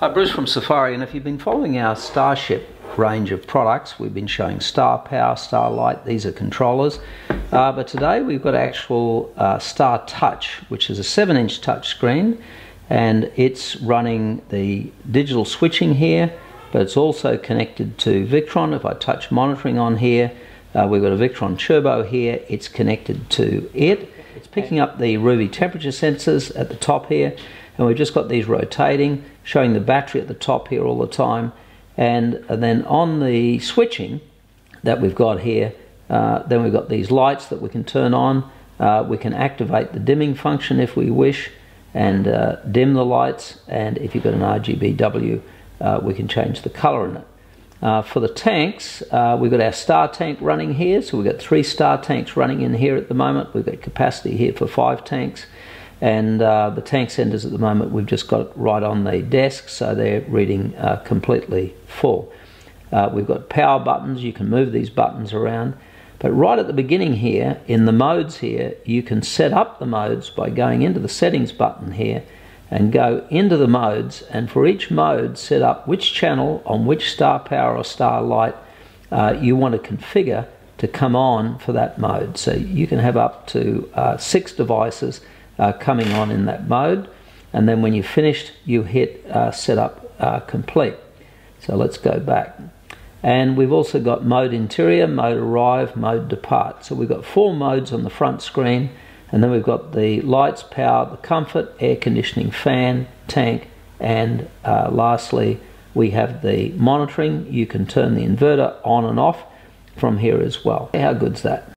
Hi, Bruce from Safiery, and if you've been following our Starship range of products, we've been showing Star Power, Starlight, these are controllers, uh, but today we've got actual uh, Star Touch, which is a 7-inch touch screen, and it's running the digital switching here, but it's also connected to Victron. If I touch monitoring on here, uh, we've got a Victron Cerbo here, it's connected to it. It's picking up the Ruuvi temperature sensors at the top here, and we've just got these rotating, showing the battery at the top here all the time. And, and then on the switching that we've got here, uh, then we've got these lights that we can turn on. Uh, we can activate the dimming function if we wish and uh, dim the lights. And if you've got an RGBW, uh, we can change the color in it. Uh, for the tanks, uh, we've got our star tank running here. So we've got three star tanks running in here at the moment. We've got capacity here for five tanks. And uh, the tank sensors at the moment, we've just got right on the desk, so they're reading uh, completely full. Uh, we've got power buttons, you can move these buttons around. But right at the beginning here, in the modes here, you can set up the modes by going into the settings button here and go into the modes and for each mode set up which channel on which star power or star light uh, you want to configure to come on for that mode. So you can have up to uh, six devices uh, coming on in that mode and then when you're finished you hit uh, setup uh, complete. So let's go back. And we've also got mode interior, mode arrive, mode depart. So we've got four modes on the front screen and then we've got the lights, power, the comfort, air conditioning, fan, tank, and uh, lastly, we have the monitoring. You can turn the inverter on and off from here as well. How good's that?